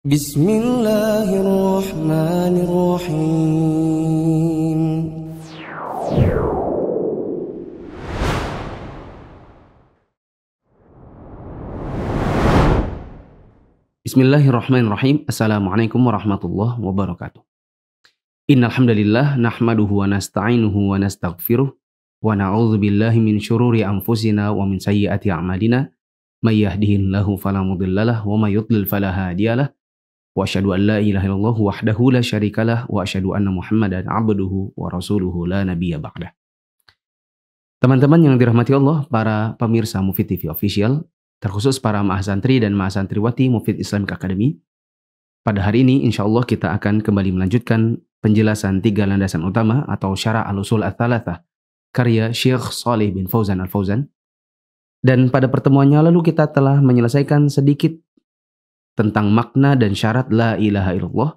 بسم الله الرحمن الرحيم. بسم الله الرحمن الرحيم. السلام عليكم ورحمة الله وبركاته. إن الحمد لله نحمده ونستعينه ونستغفره ونعوذ بالله من شرور أنفسنا ومن سيئات أعمالنا. من يهديه الله فلا مضل له ومن يضلل فلا هادي له. Wa asyhadu an la ilaha illallah wahdahu la syarikalah wa asyhadu anna muhammadan abduhu wa rasuluhu la nabiyya ba'dah. Teman-teman yang dirahmati Allah, para pemirsa Mufid TV Official, terkhusus para mahasantri dan mahasantriwati Mufid Islamic Academy. Pada hari ini, insya Allah kita akan kembali melanjutkan penjelasan tiga landasan utama atau syara al-usul al-thalatha, karya Syekh Saleh bin Fauzan al-Fauzan. Dan pada pertemuannya lalu kita telah menyelesaikan sedikit tentang makna dan syarat la ilaha illallah.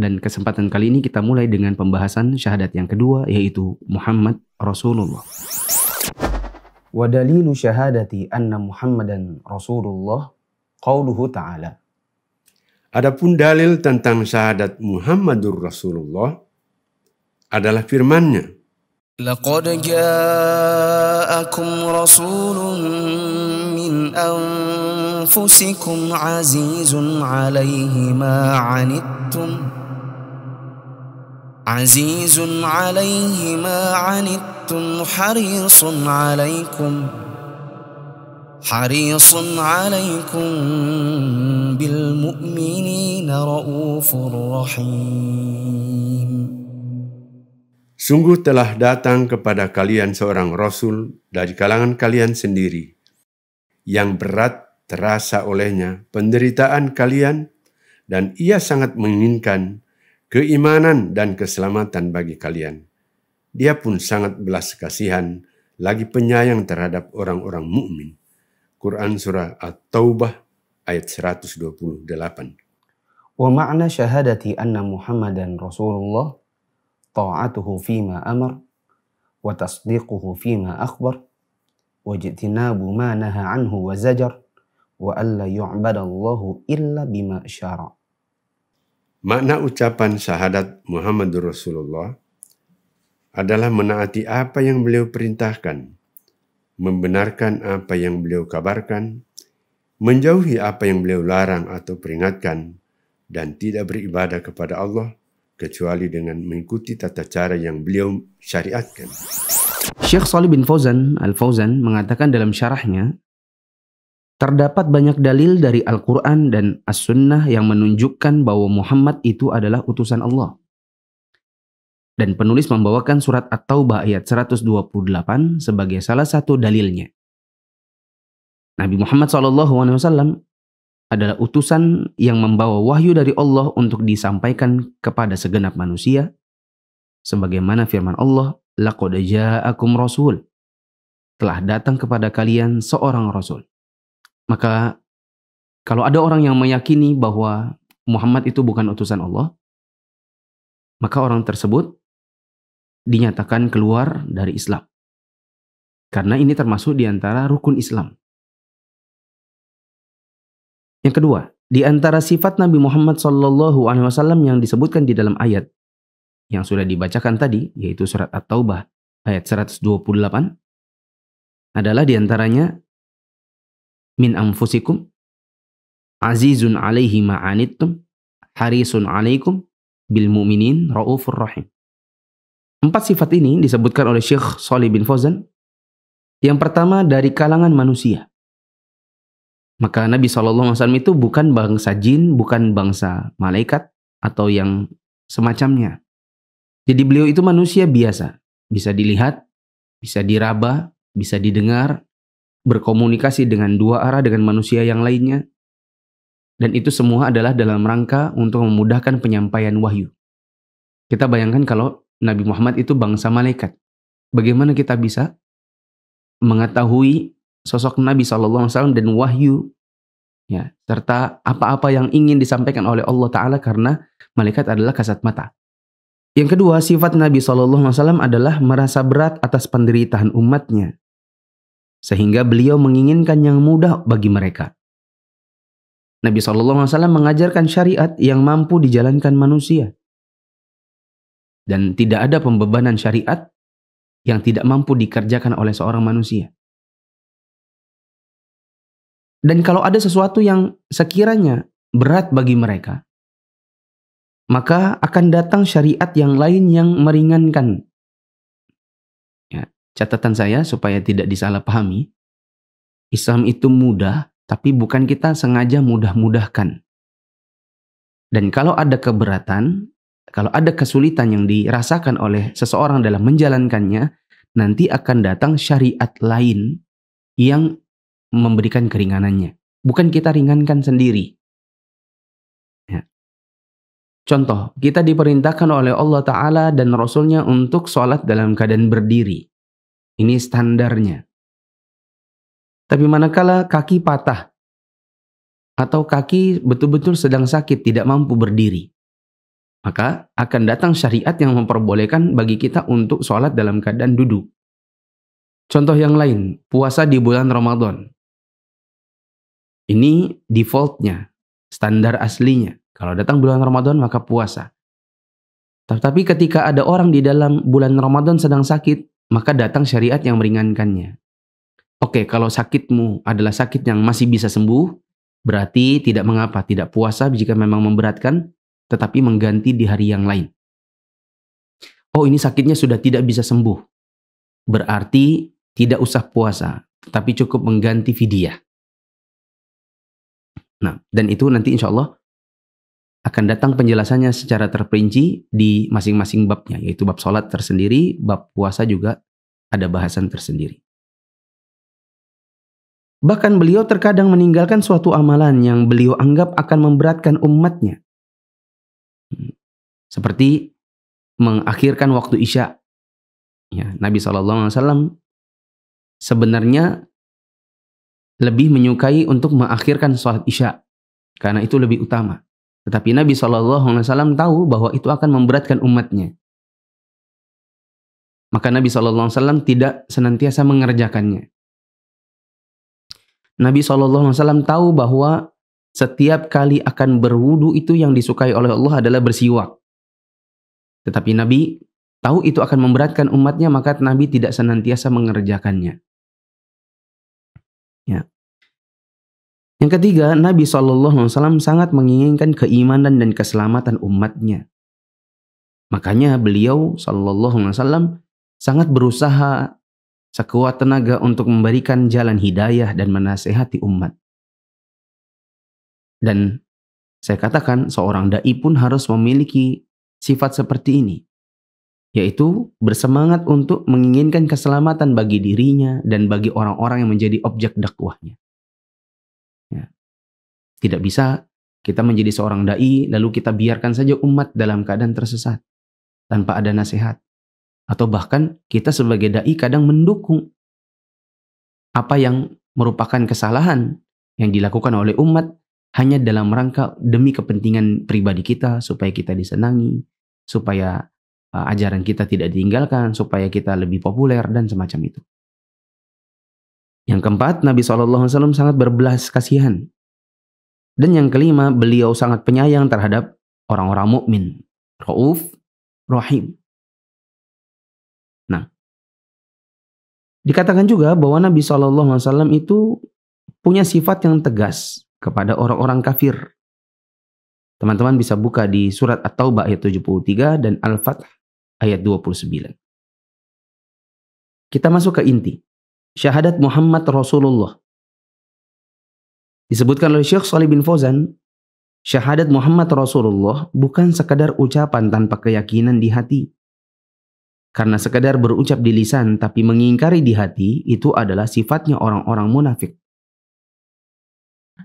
Dan kesempatan kali ini kita mulai dengan pembahasan syahadat yang kedua yaitu Muhammad Rasulullah. Wa dalilu syahadati anna Muhammadan Rasulullah qauluhu ta'ala. Adapun dalil tentang syahadat Muhammadur Rasulullah adalah firman-Nya. Laqad ja'akum rasulun من أنفسكم عزيز عليه ما عنتم عزيز عليه ما عنتم حريص عليكم حريص عليكم بالمؤمنين رؤوف رحيم Sungguh telah datang kepada kalian seorang rasul dari kalangan kalian sendiri, yang berat terasa olehnya penderitaan kalian, dan ia sangat menginginkan keimanan dan keselamatan bagi kalian. Dia pun sangat belas kasihan, lagi penyayang terhadap orang-orang mukmin. Quran Surah At-Taubah ayat 128. Wa ma'na syahadati anna Muhammadan Rasulullah ta'atuhu fima amar wa tasdiquhu fima akhbar wa jitinabu ma naha anhu wa zajar wa alla yu'badallahu illa bima syara. Makna ucapan syahadat Muhammadur Rasulullah adalah menaati apa yang beliau perintahkan, membenarkan apa yang beliau kabarkan, menjauhi apa yang beliau larang atau peringatkan, dan tidak beribadah kepada Allah kecuali dengan mengikuti tata cara yang beliau syariatkan. Syekh Salih bin Fauzan Al-Fauzan mengatakan dalam syarahnya, terdapat banyak dalil dari Al-Quran dan As-Sunnah yang menunjukkan bahwa Muhammad itu adalah utusan Allah. Dan penulis membawakan surat At-Taubah ayat 128 sebagai salah satu dalilnya. Nabi Muhammad SAW adalah utusan yang membawa wahyu dari Allah untuk disampaikan kepada segenap manusia. Sebagaimana firman Allah, Laqad ja'akum rasul. Telah datang kepada kalian seorang rasul. Maka kalau ada orang yang meyakini bahwa Muhammad itu bukan utusan Allah, maka orang tersebut dinyatakan keluar dari Islam. Karena ini termasuk di antara rukun Islam. Yang kedua, di antara sifat Nabi Muhammad Wasallam yang disebutkan di dalam ayat yang sudah dibacakan tadi, yaitu surat At-Taubah ayat 128, adalah di antaranya min anfusikum azizun alaihi ma'anittum harisun alaikum bil mu'minin raufur rahim. Empat sifat ini disebutkan oleh Syekh Salih bin Fauzan. Yang pertama dari kalangan manusia. Maka Nabi SAW itu bukan bangsa jin, bukan bangsa malaikat, atau yang semacamnya. Jadi beliau itu manusia biasa. Bisa dilihat, bisa diraba, bisa didengar, berkomunikasi dengan dua arah dengan manusia yang lainnya. Dan itu semua adalah dalam rangka untuk memudahkan penyampaian wahyu. Kita bayangkan kalau Nabi Muhammad itu bangsa malaikat. Bagaimana kita bisa mengetahui sosok Nabi SAW dan wahyu ya serta apa-apa yang ingin disampaikan oleh Allah Taala karena malaikat adalah kasat mata. Yang kedua, sifat Nabi SAW adalah merasa berat atas penderitaan umatnya. Sehingga beliau menginginkan yang mudah bagi mereka. Nabi SAW mengajarkan syariat yang mampu dijalankan manusia. Dan tidak ada pembebanan syariat yang tidak mampu dikerjakan oleh seorang manusia. Dan kalau ada sesuatu yang sekiranya berat bagi mereka, maka akan datang syariat yang lain yang meringankan. Ya, catatan saya supaya tidak disalahpahami, Islam itu mudah, tapi bukan kita sengaja mudah-mudahkan. Dan kalau ada keberatan, kalau ada kesulitan yang dirasakan oleh seseorang dalam menjalankannya, nanti akan datang syariat lain yang memberikan keringanannya. Bukan kita ringankan sendiri. Contoh, kita diperintahkan oleh Allah Ta'ala dan Rasulnya untuk sholat dalam keadaan berdiri. Ini standarnya. Tapi manakala kaki patah, atau kaki betul-betul sedang sakit, tidak mampu berdiri, maka akan datang syariat yang memperbolehkan bagi kita untuk sholat dalam keadaan duduk. Contoh yang lain, puasa di bulan Ramadan. Ini defaultnya, standar aslinya. Kalau datang bulan Ramadan maka puasa. Tetapi ketika ada orang di dalam bulan Ramadan sedang sakit, maka datang syariat yang meringankannya. Oke, kalau sakitmu adalah sakit yang masih bisa sembuh, berarti tidak mengapa tidak puasa jika memang memberatkan, tetapi mengganti di hari yang lain. Oh, ini sakitnya sudah tidak bisa sembuh. Berarti tidak usah puasa, tetapi cukup mengganti fidyah. Nah, dan itu nanti insya Allah akan datang penjelasannya secara terperinci di masing-masing babnya, yaitu bab sholat tersendiri, bab puasa juga ada bahasan tersendiri. Bahkan beliau terkadang meninggalkan suatu amalan yang beliau anggap akan memberatkan umatnya. Hmm. Seperti mengakhirkan waktu isya. Ya, Nabi SAW sebenarnya lebih menyukai untuk mengakhirkan sholat isya karena itu lebih utama. Tetapi Nabi SAW tahu bahwa itu akan memberatkan umatnya. Maka Nabi SAW tidak senantiasa mengerjakannya. Nabi SAW tahu bahwa setiap kali akan berwudu itu yang disukai oleh Allah adalah bersiwak. Tetapi Nabi tahu itu akan memberatkan umatnya, maka Nabi tidak senantiasa mengerjakannya. Ya. Yang ketiga, Nabi SAW sangat menginginkan keimanan dan keselamatan umatnya. Makanya beliau SAW sangat berusaha sekuat tenaga untuk memberikan jalan hidayah dan menasehati umat. Dan saya katakan seorang dai pun harus memiliki sifat seperti ini, yaitu bersemangat untuk menginginkan keselamatan bagi dirinya dan bagi orang-orang yang menjadi objek dakwahnya. Tidak bisa kita menjadi seorang dai lalu kita biarkan saja umat dalam keadaan tersesat tanpa ada nasihat. Atau bahkan kita sebagai dai kadang mendukung apa yang merupakan kesalahan yang dilakukan oleh umat hanya dalam rangka demi kepentingan pribadi kita supaya kita disenangi, supaya uh, ajaran kita tidak ditinggalkan, supaya kita lebih populer dan semacam itu. Yang keempat, Nabi SAW sangat berbelas kasihan. Dan yang kelima, beliau sangat penyayang terhadap orang-orang mukmin. Rauf, Rahim. Nah, dikatakan juga bahwa Nabi SAW itu punya sifat yang tegas kepada orang-orang kafir. Teman-teman bisa buka di surat At-Taubah ayat 73 dan Al-Fath ayat 29. Kita masuk ke inti syahadat Muhammad Rasulullah. Disebutkan oleh Syekh Salih bin Fauzan, syahadat Muhammad Rasulullah bukan sekadar ucapan tanpa keyakinan di hati. Karena sekadar berucap di lisan tapi mengingkari di hati itu adalah sifatnya orang-orang munafik.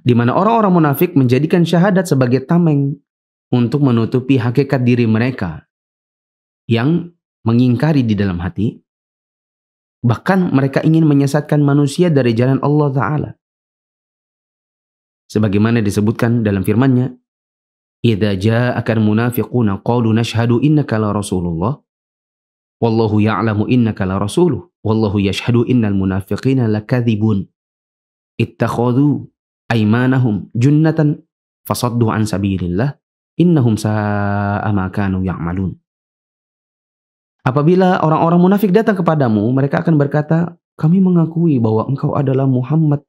Di mana orang-orang munafik menjadikan syahadat sebagai tameng untuk menutupi hakikat diri mereka yang mengingkari di dalam hati Bahkan mereka ingin menyesatkan manusia dari jalan Allah Ta'ala. Sebagaimana disebutkan dalam firman-Nya, "Idza ja'aka munafiquna qalu nashhadu innaka la rasulullah wallahu ya'lamu innaka la rasuluh wallahu yashhadu innal munafiqina lakadzibun ittakhadhu aimanahum junnatan fasaddu an sabilillah innahum sa'a ma kanu ya'malun. Apabila orang-orang munafik datang kepadamu, mereka akan berkata, kami mengakui bahwa engkau adalah Muhammad,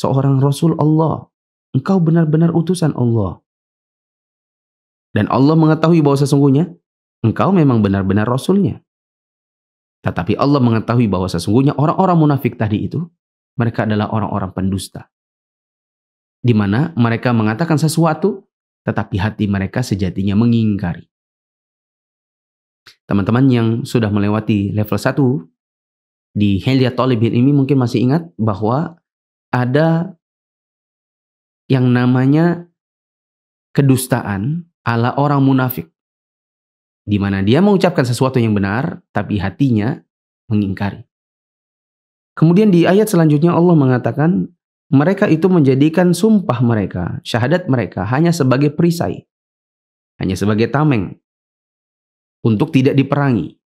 seorang Rasul Allah. Engkau benar-benar utusan Allah. Dan Allah mengetahui bahwa sesungguhnya engkau memang benar-benar Rasulnya. Tetapi Allah mengetahui bahwa sesungguhnya orang-orang munafik tadi itu, mereka adalah orang-orang pendusta. Di mana mereka mengatakan sesuatu, tetapi hati mereka sejatinya mengingkari. Teman-teman yang sudah melewati level 1 di Helia Tolibin ini mungkin masih ingat bahwa ada yang namanya kedustaan ala orang munafik di mana dia mengucapkan sesuatu yang benar, tapi hatinya mengingkari. Kemudian di ayat selanjutnya Allah mengatakan, mereka itu menjadikan sumpah mereka, syahadat mereka hanya sebagai perisai, hanya sebagai tameng, untuk tidak diperangi.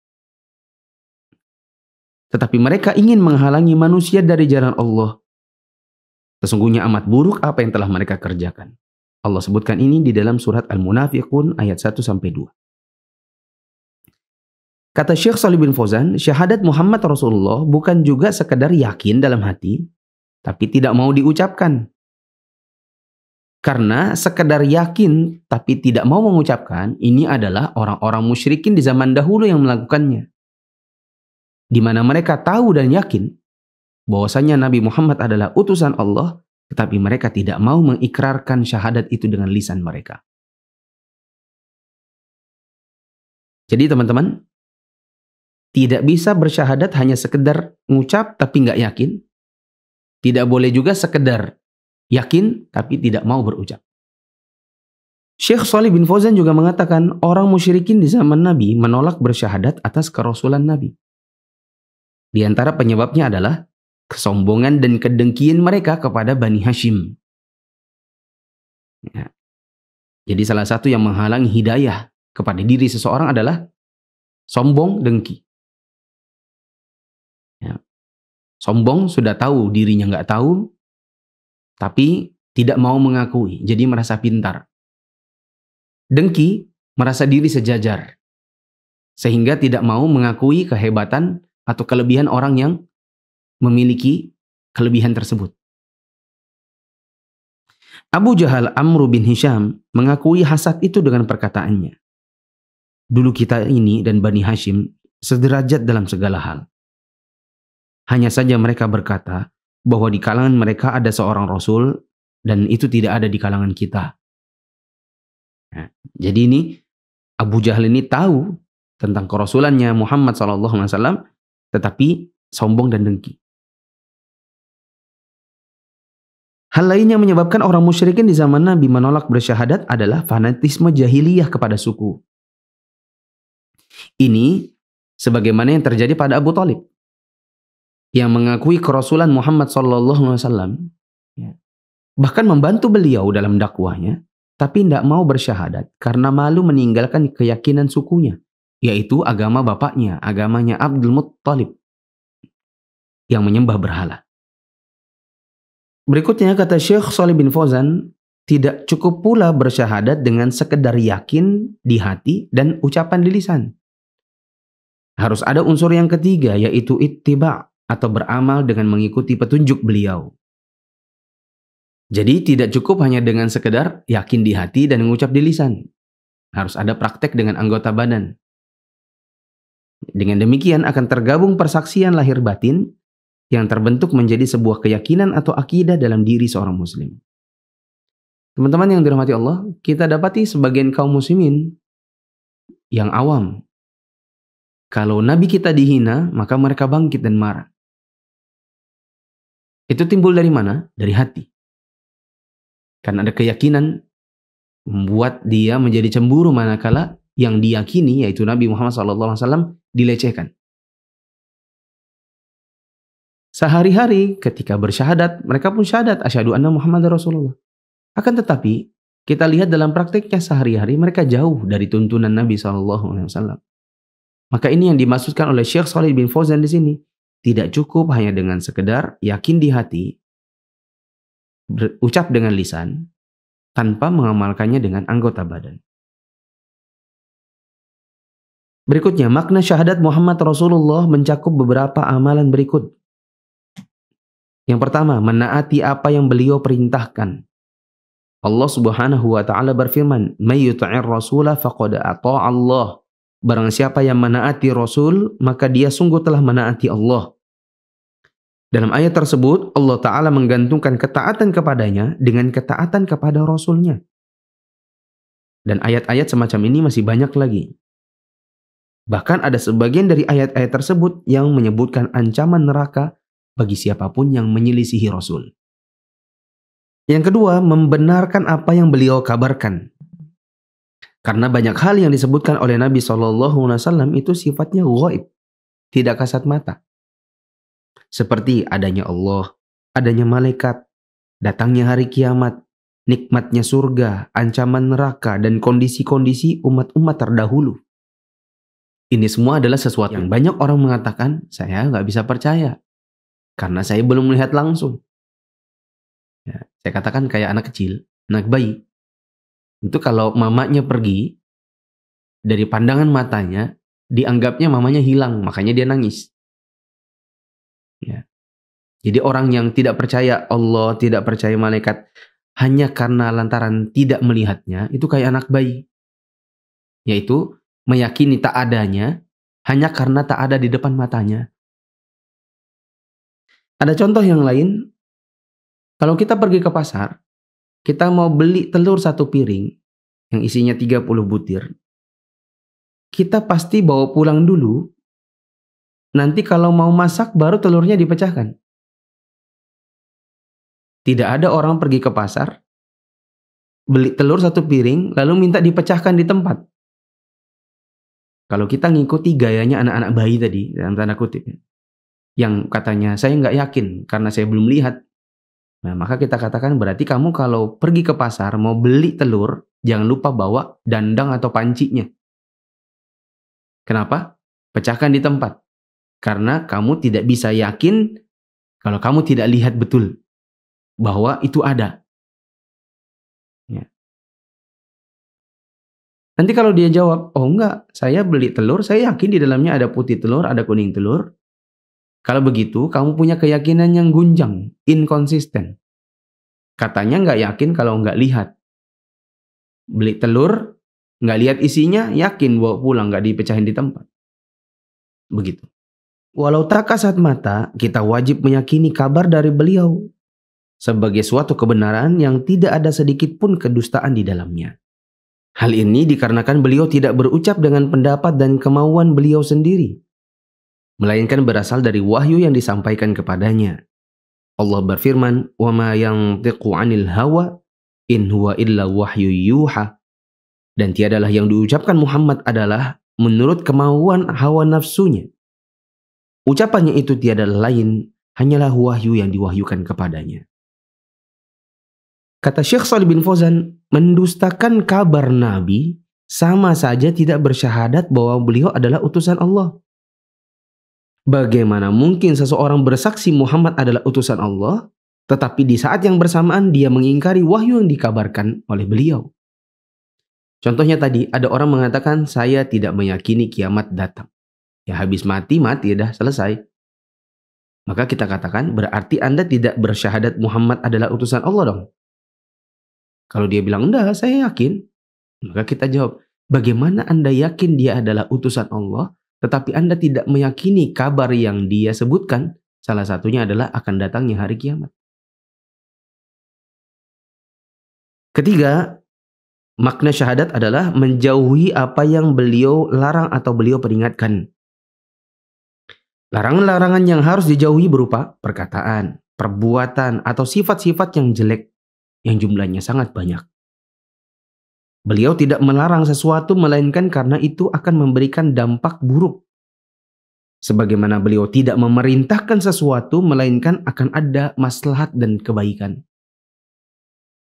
Tetapi mereka ingin menghalangi manusia dari jalan Allah. Sesungguhnya amat buruk apa yang telah mereka kerjakan. Allah sebutkan ini di dalam surat Al-Munafiqun ayat 1 sampai 2. Kata Syekh Salih bin Fauzan, syahadat Muhammad Rasulullah bukan juga sekedar yakin dalam hati, tapi tidak mau diucapkan. Karena sekedar yakin tapi tidak mau mengucapkan, ini adalah orang-orang musyrikin di zaman dahulu yang melakukannya. Di mana mereka tahu dan yakin bahwasanya Nabi Muhammad adalah utusan Allah, tetapi mereka tidak mau mengikrarkan syahadat itu dengan lisan mereka. Jadi teman-teman, tidak bisa bersyahadat hanya sekedar ngucap tapi nggak yakin. Tidak boleh juga sekedar yakin tapi tidak mau berucap. Syekh Salih bin Fauzan juga mengatakan orang musyrikin di zaman Nabi menolak bersyahadat atas kerasulan Nabi. Di antara penyebabnya adalah kesombongan dan kedengkian mereka kepada Bani Hashim. Ya. Jadi salah satu yang menghalangi hidayah kepada diri seseorang adalah sombong dengki. Sombong sudah tahu dirinya nggak tahu, tapi tidak mau mengakui, jadi merasa pintar. Dengki merasa diri sejajar, sehingga tidak mau mengakui kehebatan atau kelebihan orang yang memiliki kelebihan tersebut. Abu Jahal Amr bin Hisham mengakui hasad itu dengan perkataannya. Dulu kita ini dan Bani Hashim sederajat dalam segala hal. Hanya saja mereka berkata bahwa di kalangan mereka ada seorang rasul dan itu tidak ada di kalangan kita. Nah, jadi ini Abu Jahal ini tahu tentang kerasulannya Muhammad SAW, tetapi sombong dan dengki. Hal lain yang menyebabkan orang musyrikin di zaman Nabi menolak bersyahadat adalah fanatisme jahiliyah kepada suku. Ini sebagaimana yang terjadi pada Abu Talib yang mengakui kerasulan Muhammad Wasallam, ya, bahkan membantu beliau dalam dakwahnya, tapi tidak mau bersyahadat karena malu meninggalkan keyakinan sukunya, yaitu agama bapaknya, agamanya Abdul Muttalib yang menyembah berhala. Berikutnya kata Syekh Salih bin Fauzan, tidak cukup pula bersyahadat dengan sekedar yakin di hati dan ucapan di lisan. Harus ada unsur yang ketiga yaitu ittiba, atau beramal dengan mengikuti petunjuk beliau. Jadi tidak cukup hanya dengan sekedar yakin di hati dan mengucap di lisan. Harus ada praktek dengan anggota badan. Dengan demikian akan tergabung persaksian lahir batin yang terbentuk menjadi sebuah keyakinan atau akidah dalam diri seorang muslim. Teman-teman yang dirahmati Allah, kita dapati sebagian kaum muslimin yang awam. Kalau nabi kita dihina, maka mereka bangkit dan marah. Itu timbul dari mana? Dari hati. Karena ada keyakinan membuat dia menjadi cemburu manakala yang diyakini yaitu Nabi Muhammad SAW dilecehkan. Sehari-hari ketika bersyahadat, mereka pun syahadat asyhadu anna Muhammad Rasulullah. Akan tetapi, kita lihat dalam praktiknya sehari-hari mereka jauh dari tuntunan Nabi SAW. Maka ini yang dimaksudkan oleh Syekh Salih bin Fauzan di sini. Tidak cukup hanya dengan sekedar yakin di hati, berucap dengan lisan tanpa mengamalkannya dengan anggota badan. Berikutnya, makna syahadat Muhammad Rasulullah mencakup beberapa amalan berikut. Yang pertama, menaati apa yang beliau perintahkan. Allah Subhanahu wa taala berfirman, "May yuti'ir rasula faqad ata'a Allah." Barang siapa yang menaati Rasul, maka dia sungguh telah menaati Allah. Dalam ayat tersebut, Allah Ta'ala menggantungkan ketaatan kepadanya dengan ketaatan kepada Rasulnya. Dan ayat-ayat semacam ini masih banyak lagi. Bahkan ada sebagian dari ayat-ayat tersebut yang menyebutkan ancaman neraka bagi siapa pun yang menyelisihi Rasul. Yang kedua, membenarkan apa yang beliau kabarkan. Karena banyak hal yang disebutkan oleh Nabi SAW itu sifatnya gaib, tidak kasat mata. Seperti adanya Allah, adanya malaikat, datangnya hari kiamat, nikmatnya surga, ancaman neraka, dan kondisi-kondisi umat-umat terdahulu. Ini semua adalah sesuatu yang banyak orang mengatakan, saya nggak bisa percaya. Karena saya belum melihat langsung. Ya, saya katakan kayak anak kecil, anak bayi. Itu kalau mamanya pergi, dari pandangan matanya, dianggapnya mamanya hilang, makanya dia nangis. Ya. Jadi orang yang tidak percaya Allah, tidak percaya malaikat, hanya karena lantaran tidak melihatnya, itu kayak anak bayi. Yaitu meyakini tak adanya hanya karena tak ada di depan matanya. Ada contoh yang lain, kalau kita pergi ke pasar, kita mau beli telur satu piring yang isinya 30 butir, kita pasti bawa pulang dulu. Nanti kalau mau masak baru telurnya dipecahkan. Tidak ada orang pergi ke pasar, beli telur satu piring, lalu minta dipecahkan di tempat. Kalau kita ngikuti gayanya anak-anak bayi tadi, dalam tanda kutip, ya, yang katanya saya nggak yakin karena saya belum lihat. Nah, maka kita katakan berarti kamu kalau pergi ke pasar mau beli telur, jangan lupa bawa dandang atau pancinya. Kenapa? Pecahkan di tempat. Karena kamu tidak bisa yakin kalau kamu tidak lihat betul bahwa itu ada. Nanti kalau dia jawab, oh enggak, saya beli telur, saya yakin di dalamnya ada putih telur, ada kuning telur. Kalau begitu, kamu punya keyakinan yang gunjang, inkonsisten. Katanya enggak yakin kalau enggak lihat. Beli telur, enggak lihat isinya, yakin bawa pulang, enggak dipecahin di tempat. Begitu. Walau tak kasat mata, kita wajib meyakini kabar dari beliau sebagai suatu kebenaran yang tidak ada sedikit pun kedustaan di dalamnya. Hal ini dikarenakan beliau tidak berucap dengan pendapat dan kemauan beliau sendiri, melainkan berasal dari wahyu yang disampaikan kepadanya. Allah berfirman, "Wa ma yantiqu 'anil hawa in huwa illa wahyu yuha." Dan tiadalah yang diucapkan Muhammad adalah menurut kemauan hawa nafsunya. Ucapannya itu tiada lain hanyalah wahyu yang diwahyukan kepadanya. Kata Syekh Salih bin Fauzan, mendustakan kabar Nabi sama saja tidak bersyahadat bahwa beliau adalah utusan Allah. Bagaimana mungkin seseorang bersaksi Muhammad adalah utusan Allah, tetapi di saat yang bersamaan dia mengingkari wahyu yang dikabarkan oleh beliau? Contohnya tadi, ada orang mengatakan, saya tidak meyakini kiamat datang. Ya habis mati, mati, dah selesai. Maka kita katakan, berarti Anda tidak bersyahadat Muhammad adalah utusan Allah dong. Kalau dia bilang, enggak, saya yakin. Maka kita jawab, bagaimana Anda yakin dia adalah utusan Allah, tetapi Anda tidak meyakini kabar yang dia sebutkan, salah satunya adalah akan datangnya hari kiamat. Ketiga, makna syahadat adalah menjauhi apa yang beliau larang atau beliau peringatkan. Larangan-larangan yang harus dijauhi berupa perkataan, perbuatan, atau sifat-sifat yang jelek yang jumlahnya sangat banyak. Beliau tidak melarang sesuatu melainkan karena itu akan memberikan dampak buruk. Sebagaimana beliau tidak memerintahkan sesuatu melainkan akan ada maslahat dan kebaikan.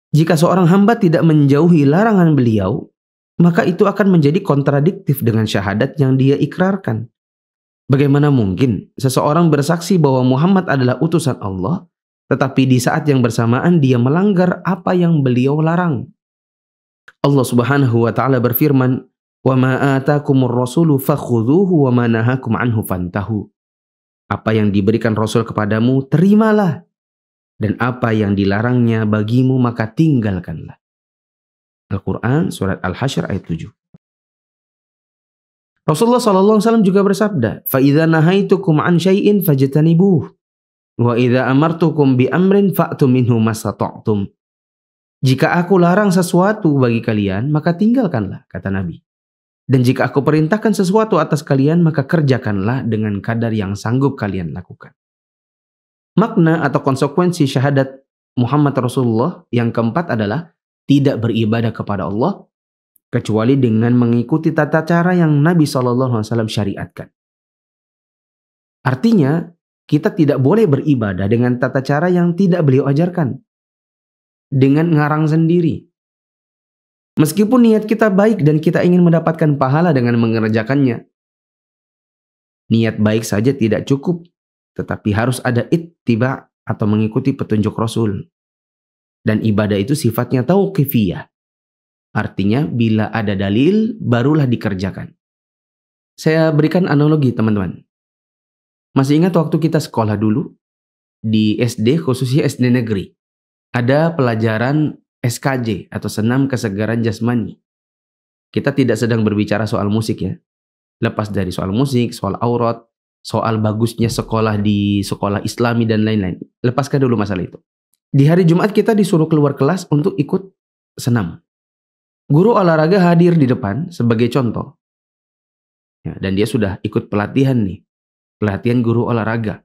Jika seorang hamba tidak menjauhi larangan beliau, maka itu akan menjadi kontradiktif dengan syahadat yang dia ikrarkan. Bagaimana mungkin seseorang bersaksi bahwa Muhammad adalah utusan Allah, tetapi di saat yang bersamaan dia melanggar apa yang beliau larang. Allah Subhanahu wa taala berfirman, "Wa ma atakumur rasulu fakhudhuhu wa ma nahakum anhu fantahu." Apa yang diberikan rasul kepadamu, terimalah. Dan apa yang dilarangnya bagimu maka tinggalkanlah. Al-Qur'an surat Al-Hasyr ayat 7. Rasulullah sallallahu alaihi wasallam juga bersabda, "Fa idza nahaitukum an syai'in fajtanibuh wa idza amartukum bi amrin fa'tu minhu masata'tum." Jika aku larang sesuatu bagi kalian, maka tinggalkanlah, kata Nabi. Dan jika aku perintahkan sesuatu atas kalian, maka kerjakanlah dengan kadar yang sanggup kalian lakukan. Makna atau konsekuensi syahadat Muhammad Rasulullah yang keempat adalah tidak beribadah kepada Allah kecuali dengan mengikuti tata cara yang Nabi SAW syariatkan. Artinya, kita tidak boleh beribadah dengan tata cara yang tidak beliau ajarkan. Dengan ngarang sendiri. Meskipun niat kita baik dan kita ingin mendapatkan pahala dengan mengerjakannya. Niat baik saja tidak cukup, tetapi harus ada ittiba atau mengikuti petunjuk Rasul. Dan ibadah itu sifatnya tauqifiyah. Artinya bila ada dalil barulah dikerjakan. Saya berikan analogi teman-teman. Masih ingat waktu kita sekolah dulu di SD khususnya SD negeri. Ada pelajaran SKJ atau senam kesegaran jasmani. Kita tidak sedang berbicara soal musik ya. Lepas dari soal musik, soal aurat, soal bagusnya sekolah di sekolah islami dan lain-lain. Lepaskan dulu masalah itu. Di hari Jumat kita disuruh keluar kelas untuk ikut senam. Guru olahraga hadir di depan sebagai contoh. Ya, dan dia sudah ikut pelatihan nih. Pelatihan guru olahraga.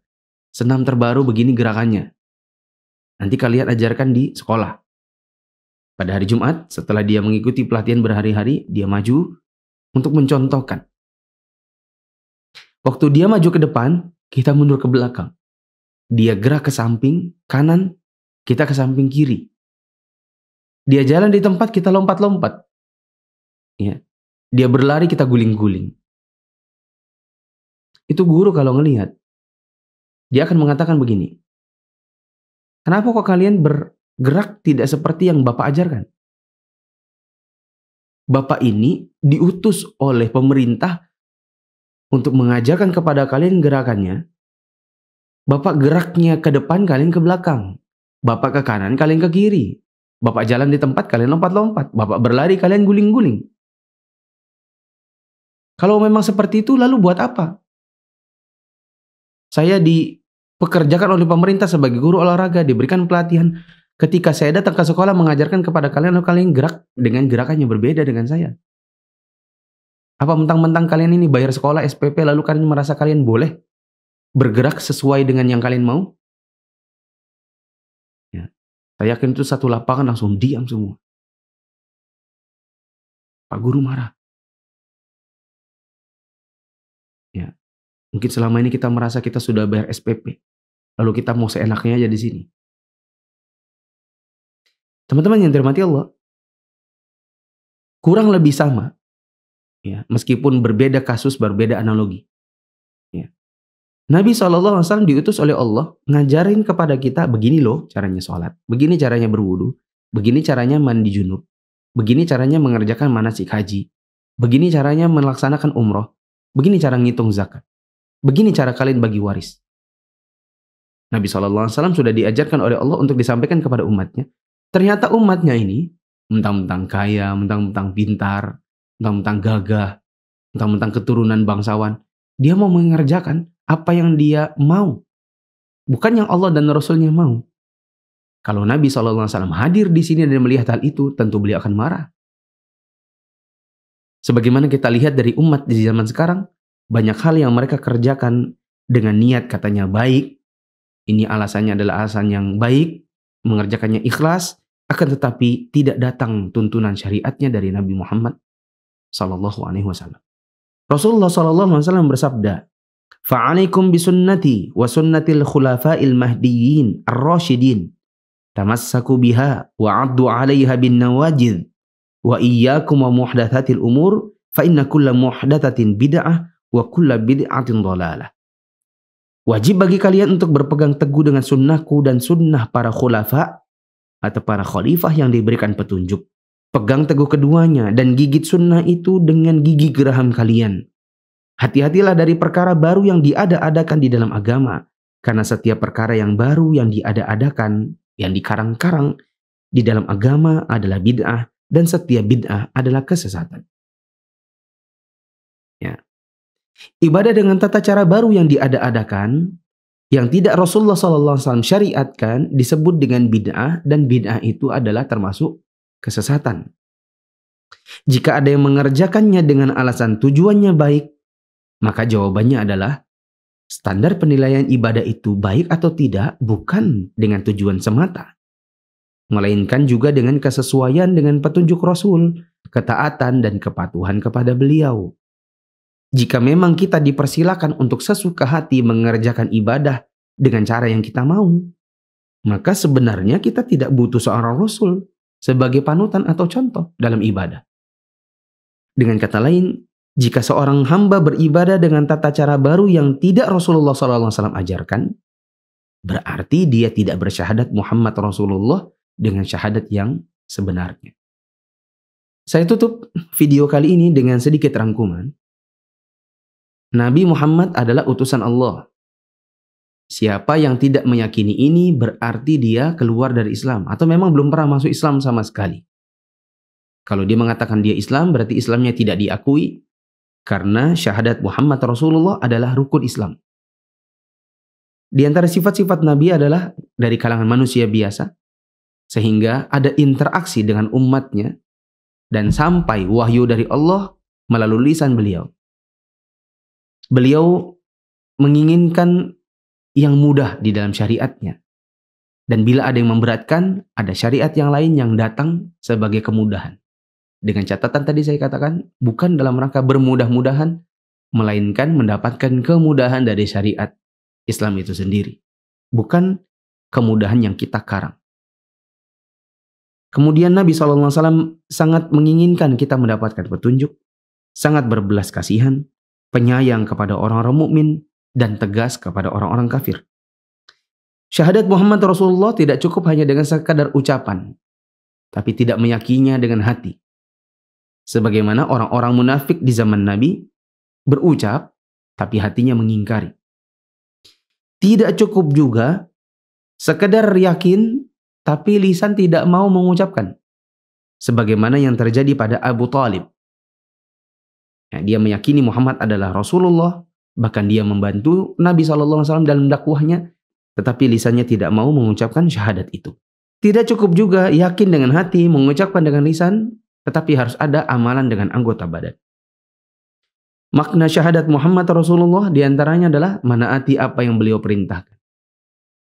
Senam terbaru begini gerakannya. Nanti kalian ajarkan di sekolah. Pada hari Jumat, setelah dia mengikuti pelatihan berhari-hari, dia maju untuk mencontohkan. Waktu dia maju ke depan, kita mundur ke belakang. Dia gerak ke samping kanan, kita ke samping kiri. Dia jalan di tempat kita lompat-lompat. Ya. Dia berlari kita guling-guling. Itu guru kalau ngelihat. Dia akan mengatakan begini. Kenapa kok kalian bergerak tidak seperti yang Bapak ajarkan? Bapak ini diutus oleh pemerintah untuk mengajarkan kepada kalian gerakannya. Bapak geraknya ke depan, kalian ke belakang. Bapak ke kanan, kalian ke kiri. Bapak jalan di tempat, kalian lompat-lompat. Bapak berlari, kalian guling-guling. Kalau memang seperti itu, lalu buat apa? Saya dipekerjakan oleh pemerintah sebagai guru olahraga, diberikan pelatihan. Ketika saya datang ke sekolah mengajarkan kepada kalian, lalu kalian gerak dengan gerakan yang berbeda dengan saya. Apa mentang-mentang kalian ini bayar sekolah SPP lalu kalian merasa kalian boleh bergerak sesuai dengan yang kalian mau? Saya yakin itu satu lapangan langsung diam semua. Pak Guru marah. Mungkin selama ini kita merasa kita sudah bayar SPP. Lalu kita mau seenaknya aja di sini. Teman-teman yang dirahmati Allah. Kurang lebih sama. Ya, meskipun berbeda kasus, berbeda analogi. Nabi SAW diutus oleh Allah ngajarin kepada kita begini loh caranya sholat, begini caranya berwudu, begini caranya mandi junub, begini caranya mengerjakan manasik haji, begini caranya melaksanakan umroh, begini cara ngitung zakat, begini cara kalian bagi waris. Nabi SAW sudah diajarkan oleh Allah untuk disampaikan kepada umatnya. Ternyata umatnya ini mentang-mentang kaya, mentang-mentang pintar, mentang-mentang gagah, mentang-mentang keturunan bangsawan. Dia mau mengerjakan apa yang dia mau. Bukan yang Allah dan Rasulnya mau. Kalau Nabi SAW hadir di sini dan melihat hal itu, tentu beliau akan marah. Sebagaimana kita lihat dari umat di zaman sekarang, banyak hal yang mereka kerjakan dengan niat katanya baik. Ini alasannya adalah alasan yang baik, mengerjakannya ikhlas, akan tetapi tidak datang tuntunan syariatnya dari Nabi Muhammad Sallallahu Alaihi Wasallam. Rasulullah Sallallahu Alaihi Wasallam bersabda, Fa'alaikum bisunnati wa sunnatil khulafa'il mahdiyyin ar-rasyidin. Tamassaku biha wa 'addu 'alaiha bin nawajid. Wa iyyakum wa muhdatsatil umur fa inna kulla muhdatsatin bid'ah wa kulla bid'atin dhalalah. Wajib bagi kalian untuk berpegang teguh dengan sunnahku dan sunnah para khulafa atau para khalifah yang diberikan petunjuk. Pegang teguh keduanya dan gigit sunnah itu dengan gigi geraham kalian. Hati-hatilah dari perkara baru yang diada-adakan di dalam agama. Karena setiap perkara yang baru yang diada-adakan, yang dikarang-karang di dalam agama adalah bid'ah dan setiap bid'ah adalah kesesatan. Ibadah dengan tata cara baru yang diada-adakan yang tidak Rasulullah SAW syariatkan disebut dengan bid'ah dan bid'ah itu adalah termasuk kesesatan. Jika ada yang mengerjakannya dengan alasan tujuannya baik, maka jawabannya adalah standar penilaian ibadah itu baik atau tidak bukan dengan tujuan semata, melainkan juga dengan kesesuaian dengan petunjuk Rasul, ketaatan dan kepatuhan kepada beliau. Jika memang kita dipersilakan untuk sesuka hati mengerjakan ibadah dengan cara yang kita mau, maka sebenarnya kita tidak butuh seorang rasul sebagai panutan atau contoh dalam ibadah. Dengan kata lain, jika seorang hamba beribadah dengan tata cara baru yang tidak Rasulullah SAW ajarkan, berarti dia tidak bersyahadat Muhammad Rasulullah dengan syahadat yang sebenarnya. Saya tutup video kali ini dengan sedikit rangkuman Nabi Muhammad adalah utusan Allah. Siapa yang tidak meyakini ini berarti dia keluar dari Islam atau memang belum pernah masuk Islam sama sekali. Kalau dia mengatakan dia Islam berarti Islamnya tidak diakui karena syahadat Muhammad Rasulullah adalah rukun Islam. Di antara sifat-sifat Nabi adalah dari kalangan manusia biasa sehingga ada interaksi dengan umatnya dan sampai wahyu dari Allah melalui lisan beliau beliau menginginkan yang mudah di dalam syariatnya. Dan bila ada yang memberatkan, ada syariat yang lain yang datang sebagai kemudahan. Dengan catatan tadi saya katakan, bukan dalam rangka bermudah-mudahan, melainkan mendapatkan kemudahan dari syariat Islam itu sendiri. Bukan kemudahan yang kita karang. Kemudian Nabi SAW sangat menginginkan kita mendapatkan petunjuk, sangat berbelas kasihan, penyayang kepada orang-orang mukmin dan tegas kepada orang-orang kafir. Syahadat Muhammad Rasulullah tidak cukup hanya dengan sekadar ucapan, tapi tidak meyakininya dengan hati. Sebagaimana orang-orang munafik di zaman Nabi berucap, tapi hatinya mengingkari. Tidak cukup juga sekedar yakin, tapi lisan tidak mau mengucapkan. Sebagaimana yang terjadi pada Abu Talib Ya, dia meyakini Muhammad adalah Rasulullah, bahkan dia membantu Nabi SAW dalam dakwahnya, tetapi lisannya tidak mau mengucapkan syahadat itu. Tidak cukup juga yakin dengan hati, mengucapkan dengan lisan, tetapi harus ada amalan dengan anggota badan. Makna syahadat Muhammad Rasulullah di antaranya adalah menaati apa yang beliau perintahkan.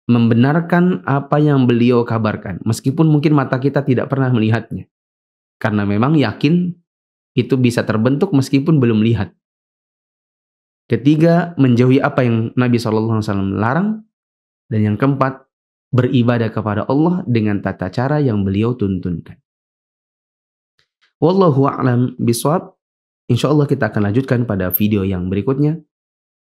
Membenarkan apa yang beliau kabarkan, meskipun mungkin mata kita tidak pernah melihatnya. Karena memang yakin itu bisa terbentuk meskipun belum lihat. Ketiga, menjauhi apa yang Nabi SAW larang. Dan yang keempat, beribadah kepada Allah dengan tata cara yang beliau tuntunkan. Wallahu a'lam biswab. Insya Allah kita akan lanjutkan pada video yang berikutnya.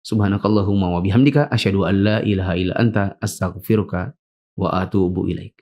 Subhanakallahumma wa bihamdika asyhadu an la ilaha illa anta astaghfiruka wa atubu ilaik.